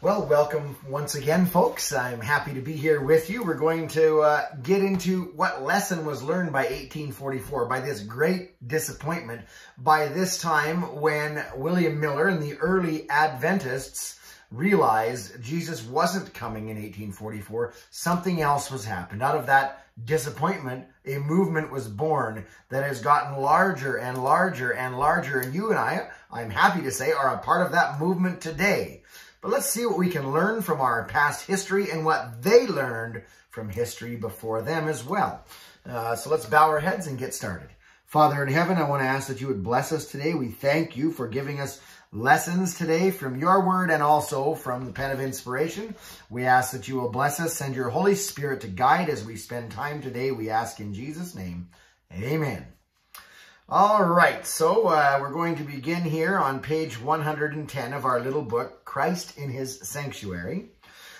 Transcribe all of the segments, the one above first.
Well, welcome once again, folks. I'm happy to be here with you. We're going to uh, get into what lesson was learned by 1844, by this great disappointment, by this time when William Miller and the early Adventists realized Jesus wasn't coming in 1844. Something else was happened. Out of that disappointment, a movement was born that has gotten larger and larger and larger. And you and I, I'm happy to say, are a part of that movement today. But let's see what we can learn from our past history and what they learned from history before them as well. Uh, so let's bow our heads and get started. Father in heaven, I want to ask that you would bless us today. We thank you for giving us lessons today from your word and also from the pen of inspiration. We ask that you will bless us, send your Holy Spirit to guide as we spend time today. We ask in Jesus' name, amen. All right, so uh, we're going to begin here on page 110 of our little book, Christ in His Sanctuary.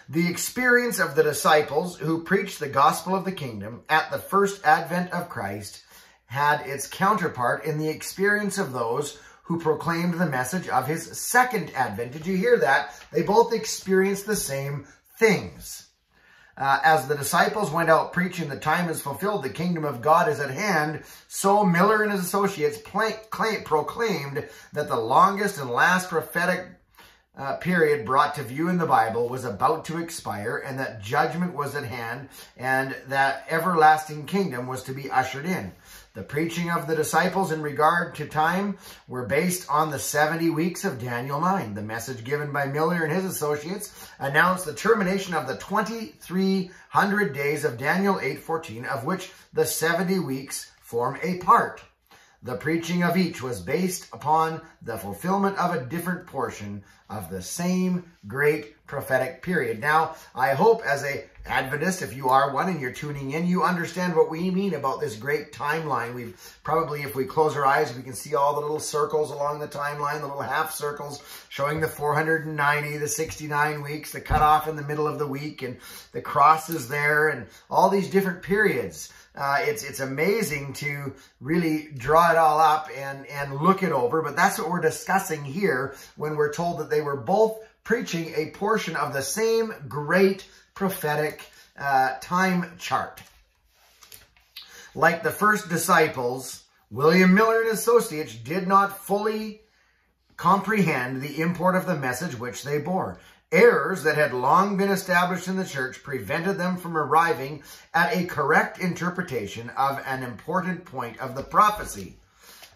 The experience of the disciples who preached the gospel of the kingdom at the first advent of Christ had its counterpart in the experience of those who proclaimed the message of his second advent. Did you hear that? They both experienced the same things. Uh, as the disciples went out preaching, the time is fulfilled, the kingdom of God is at hand, so Miller and his associates proclaimed that the longest and last prophetic uh, period brought to view in the Bible was about to expire and that judgment was at hand and that everlasting kingdom was to be ushered in. The preaching of the disciples in regard to time were based on the 70 weeks of Daniel 9. The message given by Miller and his associates announced the termination of the 2,300 days of Daniel 8.14, of which the 70 weeks form a part. The preaching of each was based upon the fulfillment of a different portion of the same great prophetic period. Now, I hope as a Adventist, if you are one and you're tuning in, you understand what we mean about this great timeline. We've probably, if we close our eyes, we can see all the little circles along the timeline, the little half circles showing the 490, the 69 weeks, the cutoff in the middle of the week, and the crosses there, and all these different periods. Uh, it's it's amazing to really draw it all up and, and look it over, but that's what we're discussing here when we're told that they were both preaching a portion of the same great prophetic uh, time chart. Like the first disciples, William Miller and associates did not fully comprehend the import of the message which they bore. Errors that had long been established in the church prevented them from arriving at a correct interpretation of an important point of the prophecy.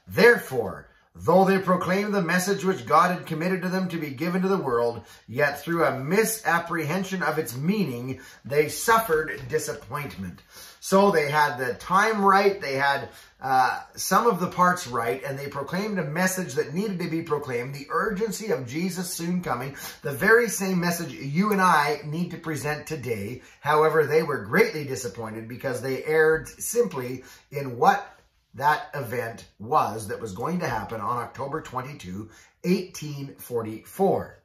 Therefore, though they proclaimed the message which God had committed to them to be given to the world, yet through a misapprehension of its meaning, they suffered disappointment. So they had the time right, they had uh, some of the parts right, and they proclaimed a message that needed to be proclaimed, the urgency of Jesus soon coming, the very same message you and I need to present today. However, they were greatly disappointed because they erred simply in what that event was that was going to happen on October 22, 1844.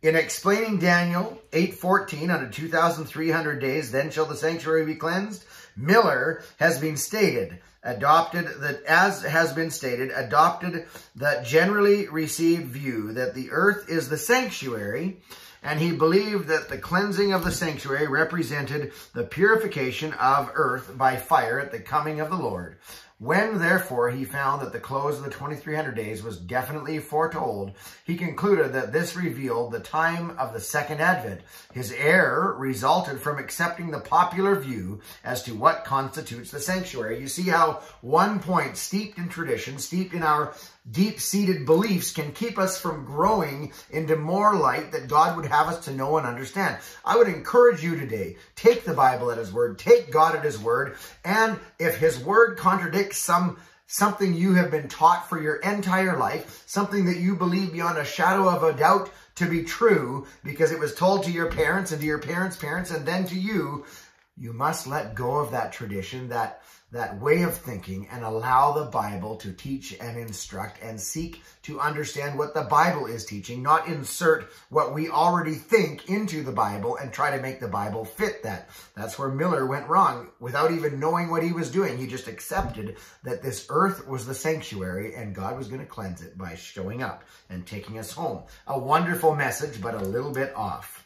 In explaining Daniel 8.14, under 2,300 days, then shall the sanctuary be cleansed, Miller has been stated, adopted that as has been stated, adopted the generally received view that the earth is the sanctuary, and he believed that the cleansing of the sanctuary represented the purification of earth by fire at the coming of the Lord. When, therefore, he found that the close of the 2300 days was definitely foretold, he concluded that this revealed the time of the second advent. His error resulted from accepting the popular view as to what constitutes the sanctuary. You see how one point steeped in tradition, steeped in our deep-seated beliefs can keep us from growing into more light that God would have us to know and understand. I would encourage you today, take the Bible at his word, take God at his word, and if his word contradicts some something you have been taught for your entire life, something that you believe beyond a shadow of a doubt to be true because it was told to your parents and to your parents' parents and then to you, You must let go of that tradition, that that way of thinking and allow the Bible to teach and instruct and seek to understand what the Bible is teaching, not insert what we already think into the Bible and try to make the Bible fit that. That's where Miller went wrong without even knowing what he was doing. He just accepted that this earth was the sanctuary and God was going to cleanse it by showing up and taking us home. A wonderful message, but a little bit off.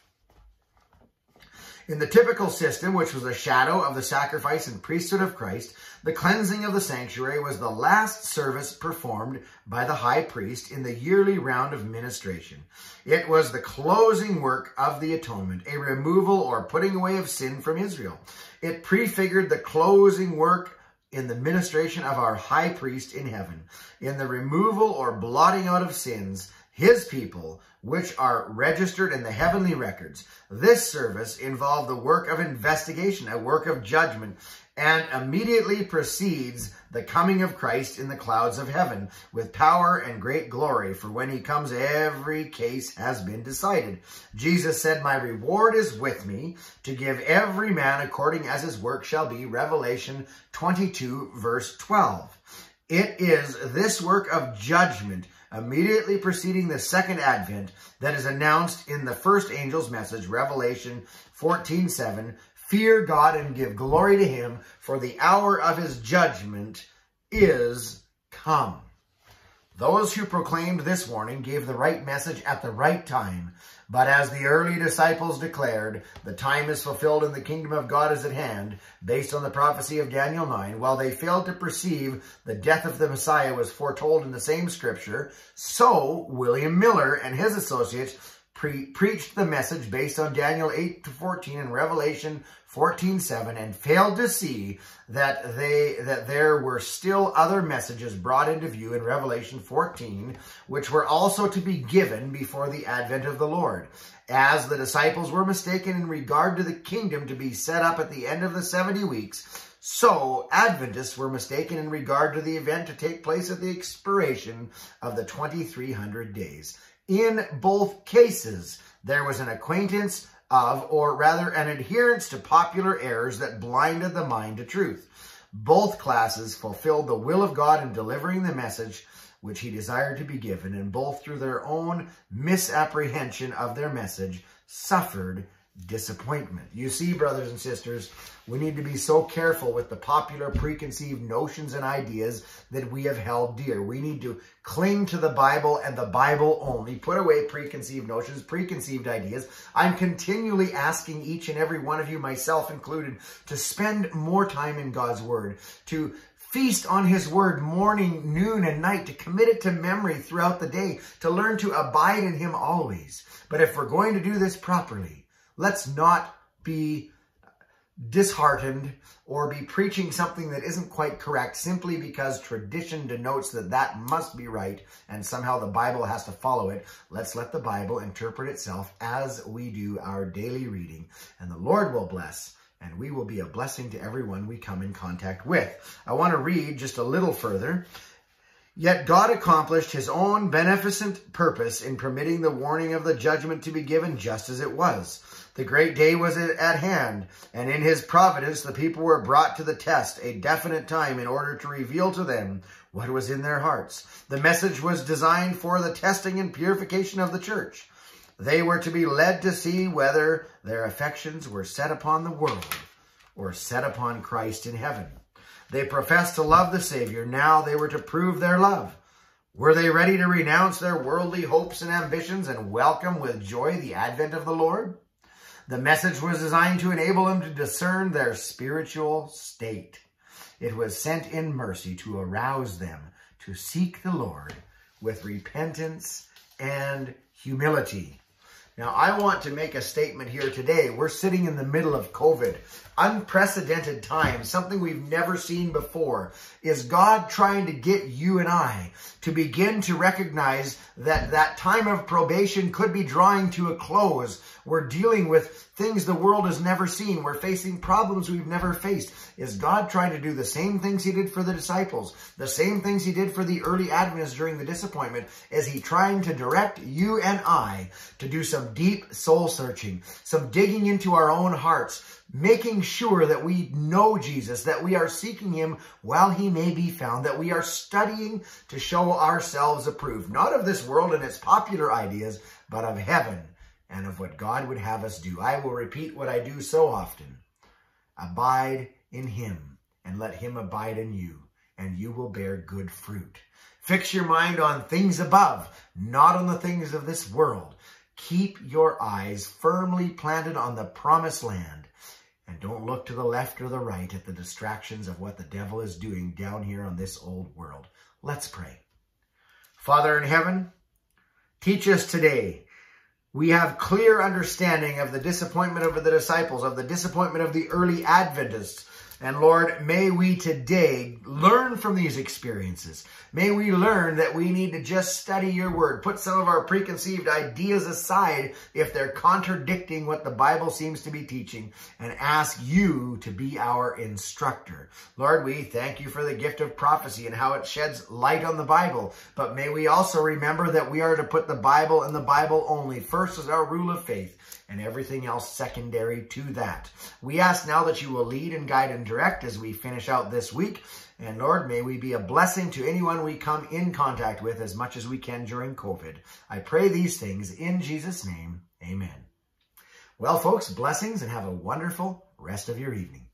In the typical system, which was a shadow of the sacrifice and priesthood of Christ, the cleansing of the sanctuary was the last service performed by the high priest in the yearly round of ministration. It was the closing work of the atonement, a removal or putting away of sin from Israel. It prefigured the closing work in the ministration of our high priest in heaven, in the removal or blotting out of sins, his people, which are registered in the heavenly records. This service involved the work of investigation, a work of judgment, and immediately precedes the coming of Christ in the clouds of heaven with power and great glory. For when he comes, every case has been decided. Jesus said, My reward is with me to give every man according as his work shall be. Revelation 22, verse 12. It is this work of judgment immediately preceding the second advent that is announced in the first angel's message, Revelation 14, 7. Fear God and give glory to him, for the hour of his judgment is come. Those who proclaimed this warning gave the right message at the right time, but as the early disciples declared, the time is fulfilled and the kingdom of God is at hand, based on the prophecy of Daniel 9, while they failed to perceive the death of the Messiah was foretold in the same scripture, so William Miller and his associates pre preached the message based on Daniel 8 to 14 and Revelation 14:7 and failed to see that they that there were still other messages brought into view in Revelation 14 which were also to be given before the advent of the Lord. As the disciples were mistaken in regard to the kingdom to be set up at the end of the 70 weeks so Adventists were mistaken in regard to the event to take place at the expiration of the 2300 days in both cases there was an acquaintance of, or rather an adherence to popular errors that blinded the mind to truth. Both classes fulfilled the will of God in delivering the message which he desired to be given, and both through their own misapprehension of their message suffered disappointment. You see, brothers and sisters, we need to be so careful with the popular preconceived notions and ideas that we have held dear. We need to cling to the Bible and the Bible only. Put away preconceived notions, preconceived ideas. I'm continually asking each and every one of you, myself included, to spend more time in God's Word, to feast on his word morning, noon, and night, to commit it to memory throughout the day, to learn to abide in him always. But if we're going to do this properly, Let's not be disheartened or be preaching something that isn't quite correct simply because tradition denotes that that must be right and somehow the Bible has to follow it. Let's let the Bible interpret itself as we do our daily reading and the Lord will bless and we will be a blessing to everyone we come in contact with. I want to read just a little further. Yet God accomplished his own beneficent purpose in permitting the warning of the judgment to be given just as it was. The great day was at hand, and in his providence the people were brought to the test a definite time in order to reveal to them what was in their hearts. The message was designed for the testing and purification of the church. They were to be led to see whether their affections were set upon the world or set upon Christ in heaven. They professed to love the Savior. Now they were to prove their love. Were they ready to renounce their worldly hopes and ambitions and welcome with joy the advent of the Lord? The message was designed to enable them to discern their spiritual state. It was sent in mercy to arouse them to seek the Lord with repentance and humility. Now, I want to make a statement here today. We're sitting in the middle of COVID, unprecedented times, something we've never seen before. Is God trying to get you and I to begin to recognize that that time of probation could be drawing to a close? We're dealing with things the world has never seen. We're facing problems we've never faced. Is God trying to do the same things he did for the disciples, the same things he did for the early Adventists during the disappointment? Is he trying to direct you and I to do some deep soul searching, some digging into our own hearts, making sure that we know Jesus, that we are seeking him while he may be found, that we are studying to show ourselves approved, not of this world and its popular ideas, but of heaven and of what God would have us do. I will repeat what I do so often. Abide in him and let him abide in you, and you will bear good fruit. Fix your mind on things above, not on the things of this world. Keep your eyes firmly planted on the promised land. And don't look to the left or the right at the distractions of what the devil is doing down here on this old world. Let's pray. Father in heaven, teach us today. We have clear understanding of the disappointment of the disciples, of the disappointment of the early Adventists, and Lord, may we today learn from these experiences. May we learn that we need to just study your word, put some of our preconceived ideas aside if they're contradicting what the Bible seems to be teaching, and ask you to be our instructor. Lord, we thank you for the gift of prophecy and how it sheds light on the Bible. But may we also remember that we are to put the Bible and the Bible only first as our rule of faith and everything else secondary to that. We ask now that you will lead and guide and as we finish out this week. And Lord, may we be a blessing to anyone we come in contact with as much as we can during COVID. I pray these things in Jesus' name. Amen. Well, folks, blessings and have a wonderful rest of your evening.